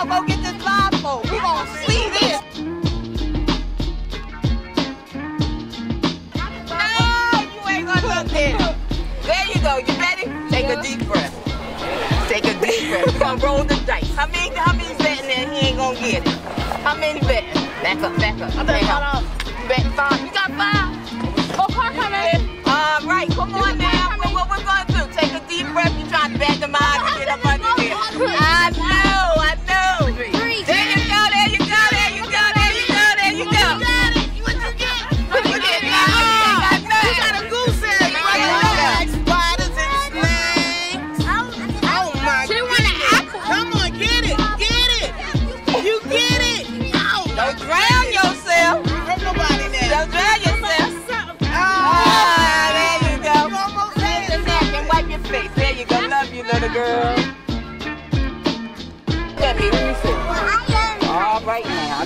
right, I'm, I'm gonna go get this blindfold. We gonna see this. No, you ain't gonna look there. There you go. You ready? Take a deep breath. Take a deep breath. We're gonna roll the dice. How many, how many betting that he ain't gonna get it? How many betting? Back up, back up. Back up. You bet five. You got five. Oh, car coming. All right, come on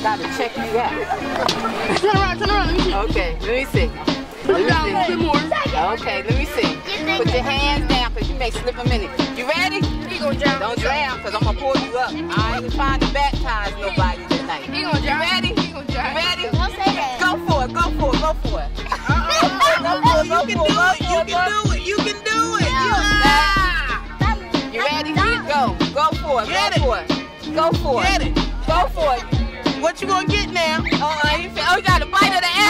gotta check you out. Turn around, turn around. Let me see. Okay, let me see. Put it down a little bit more. Okay, let me see. Put your hands down because you may slip a minute. You ready? He gonna drown. Don't drown because I'm going to pull you up. I ain't trying to baptize nobody tonight. He gonna You ready? He gonna You ready? Don't say that. Go for it, go for it, go for it. Uh-uh. You can do it. You can do it. You can do it. You You ready? Go. Go for it. Go for it. Go for it. Go for it. What you gonna get now? Oh, uh, you, oh, you got a bite of the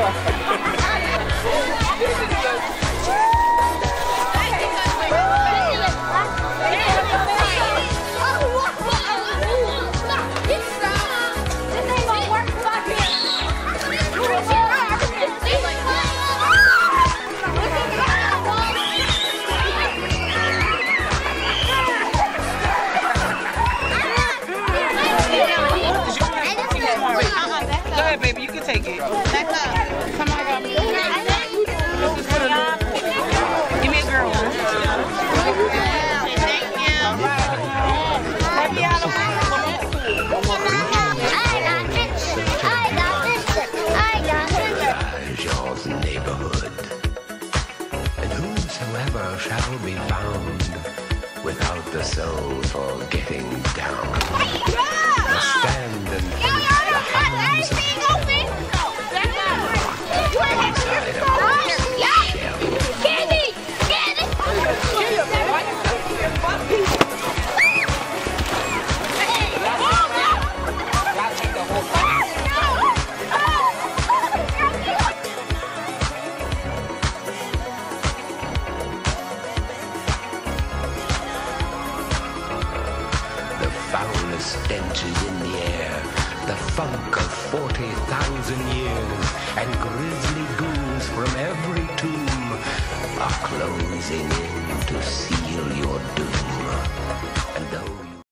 Oh, ahead, baby. You can take it. Back up. Come on, girl. Give me a girl one. Thank you. Elijah's neighborhood. And whosoever shall be found without the soul for getting down. will Stand and harms of Candy!